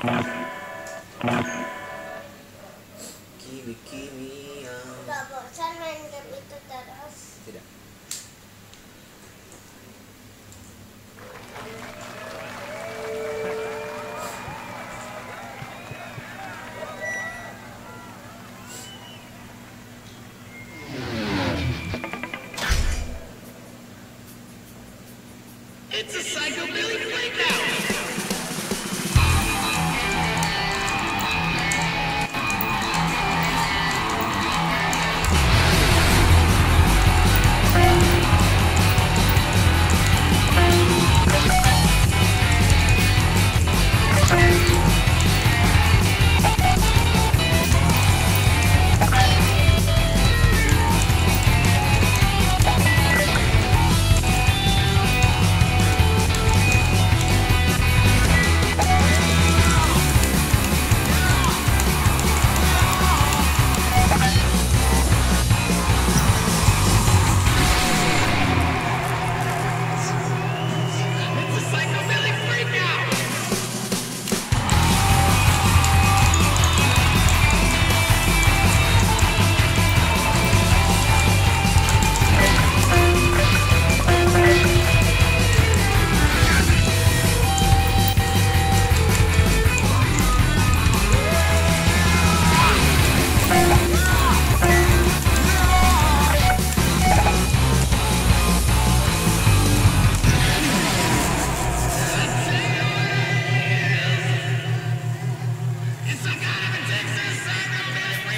Kiwi kiwi yang Gak bosan main game itu terus. tidak. It's a psychobilly freakout! It's Some kind of a Texas. that's